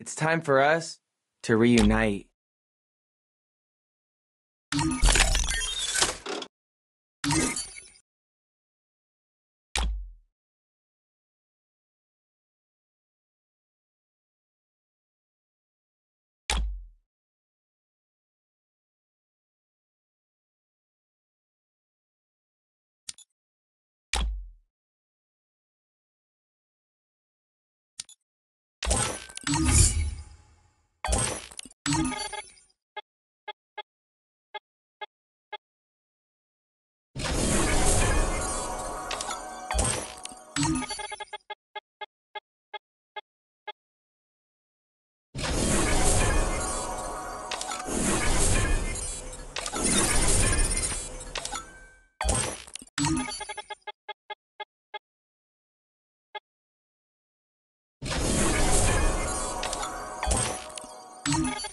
It's time for us to reunite. you